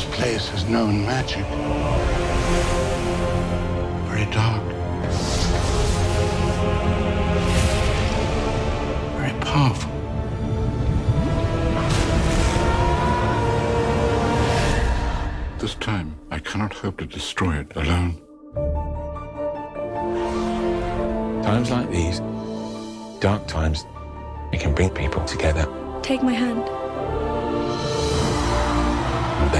place has known magic. Very dark. Very powerful. This time, I cannot hope to destroy it alone. Times like these, dark times, it can bring people together. Take my hand.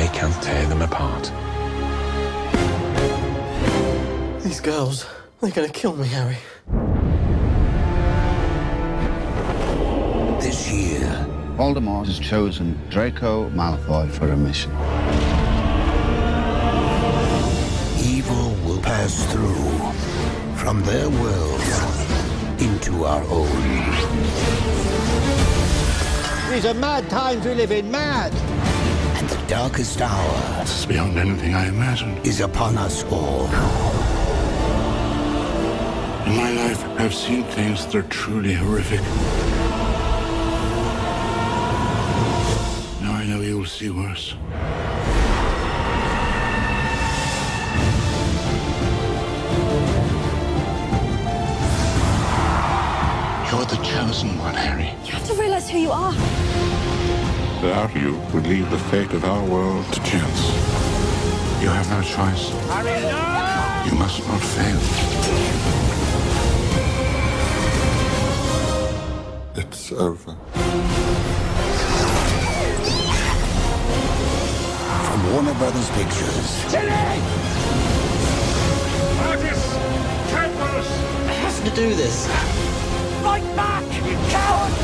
And they can tear them apart. These girls, they're gonna kill me, Harry. This year, Voldemort has chosen Draco Malfoy for a mission. evil will pass through from their world into our own. These are mad times we live in, mad. And the darkest hour This is beyond anything I imagined. is upon us all. In my life, I've seen things that are truly horrific. Now I know you will see worse. You're the chosen one, Harry. You have to realize who you are. Without you, we leave the fate of our world to chance. You have no choice. You must not fail. It's over. From Warner Brothers Pictures. Campus! I have to do this. Fight back, you coward! Fight back!